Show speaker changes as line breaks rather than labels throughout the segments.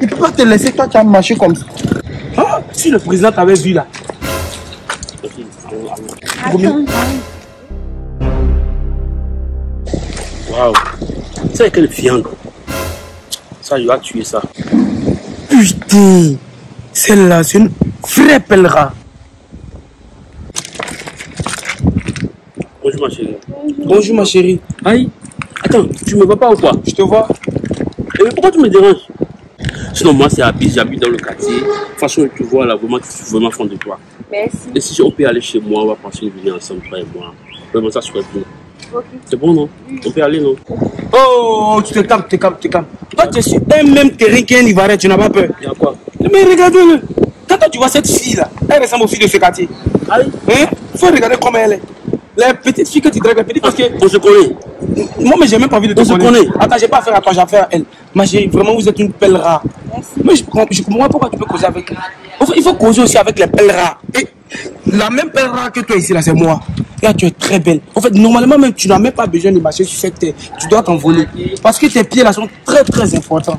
Il peut pas te laisser, toi, tu as marché comme ça. Hein? Si le président t'avait vu là.
Attends.
Waouh. C'est quelle viande Ça, je vais tuer ça.
Putain, celle-là, c'est une vraie pèlerin.
Bonjour ma chérie.
Bonjour ma chérie.
Aïe. Attends, tu me vois pas ou quoi?
Je te vois.
Et mais pourquoi tu me déranges? Sinon, moi, c'est Abis, j'habite dans le quartier. De toute façon, tu vois là, vraiment, je suis vraiment fan de toi.
Merci.
Et si on peut aller chez moi, on va passer une journée ensemble, toi et moi. Vraiment, ça serait bien.
Ok.
C'est bon, non? On peut aller, non?
Oh, tu te calmes, tu te calmes, tu te calmes. Toi, tu es sur un même terrain qu'un Ivoirien, tu n'as pas peur.
Il y a quoi?
Mais regarde-le. Quand toi, tu vois cette fille-là, elle ressemble aux filles de ce quartier.
Aïe.
Hein? Faut regarder comment elle est. Les petites filles que tu dragues, les petites, parce que
On se connaît.
Moi, mais j'ai même pas envie de te
On se
connaître.
connaît.
Attends, j'ai pas affaire à toi, j'ai affaire à elle. Ma chérie, vraiment, vous êtes une pelle rare.
Merci.
Mais je comprends, je comprends pas pourquoi tu peux causer avec elle? Il faut, il faut causer aussi avec les pelles rares. Et la même pelle rare que toi ici, là, c'est moi. Là, tu es très belle. En fait, normalement, même, tu n'as même pas besoin de marcher sur cette terre. Tu dois t'envoler. Parce que tes pieds, là, sont très, très importants.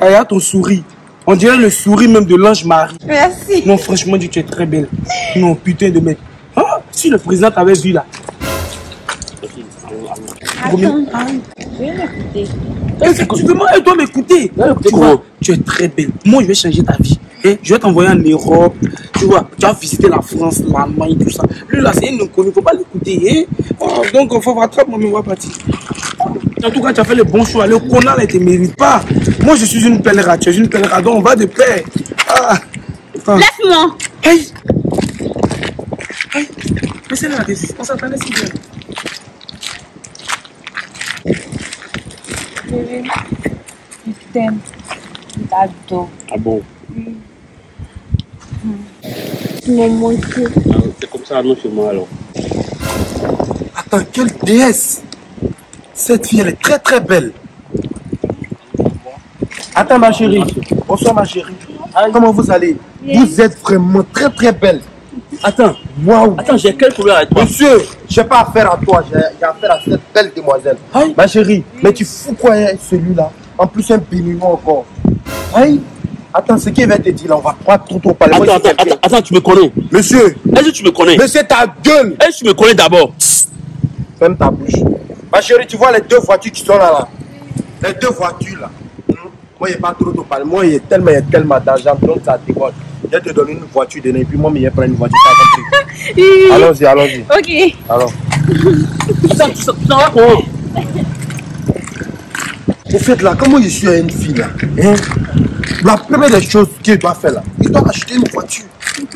Et Regarde ton sourire. On dirait le sourire même de l'ange Marie.
Merci.
Non, franchement, tu es très belle. Non, putain de mec. Hein? Si le président t'avait vu là. Excuse-moi, elle doit m'écouter. Tu vois, tu es très belle. Moi, je vais changer ta vie. Hein? Je vais t'envoyer en Europe. Tu vois, tu vas visiter la France, l'Allemagne, tout ça. Lui, là, c'est un inconnu. Il ne faut pas l'écouter. Hein? Oh, donc, il faut rattraper, moi, on va partir. En tout cas, tu as fait le bon choix. Le connard, là, il ne te mérite pas. Moi, je suis une pèlerin. Tu es une pèlerin. Donc, on va de paix. Ah. Ah.
Laisse-moi.
Hey! Hey! Laissez-la là-dessus. On s'entendait si bien.
Je t'aime. Je t'adore.
Ah bon
Tu m'as manqué.
Ah, C'est comme ça, non, chez moi alors.
Attends, quelle déesse! Cette fille, elle est très très belle. Attends, ma chérie. Bonsoir, ma chérie. Comment vous allez? Vous êtes vraiment très très belle.
Attends,
Waouh!
attends, j'ai quel problème avec toi
Monsieur, j'ai pas affaire à toi, j'ai affaire à cette belle demoiselle.
Aïe.
Ma chérie, mais tu fous quoi hein, celui-là? En plus, un béninois encore. Aïe! Attends, ce qu'il va te dire là, on va pas trop trop parler.
Attends, attends, attends, attends, tu me connais
Monsieur,
Est-ce que tu me connais?
C'est ta gueule!
Est-ce que tu me connais d'abord?
Ferme ta bouche. Ma chérie, tu vois les deux voitures qui sont là, là. Les deux voitures là. Hmm? Moi, il n'y a pas trop de parler. Moi, il y a tellement, il y a tellement d'argent, donc ça décolle. Je vais te donner une voiture de et puis moi, je vais prendre une voiture. Allons-y, allons-y.
Ok.
Alors.
Attends, tu tu t'en vas comment?
Au fait, là, comment je suis à une fille là hein? La première des choses qu'il doit faire là, il doit acheter une voiture.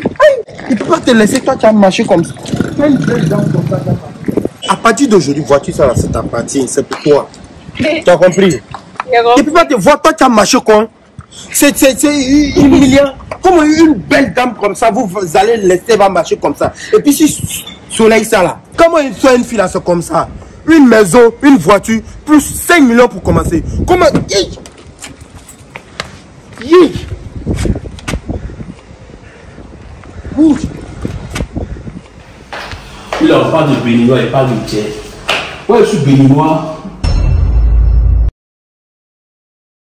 Aïe, il ne peut pas te laisser, toi, tu as marché comme ça. Tu as une belle dame comme ça, là. À partir d'aujourd'hui, voiture, ça, là, ça t'appartient, c'est pour toi. Tu as compris? Il ne peut pas te voir, toi, tu as marché quoi C'est c'est- c'est humiliant. Comment une belle dame comme ça, vous, vous allez laisser va marcher comme ça. Et puis si soleil ça là, comment une, une fille là, c'est comme ça? Une maison, une voiture, plus 5 millions pour commencer. Comment! Ouh.
Lui, là, on parle de béninois, il parle de tiers. Moi, je suis béninois.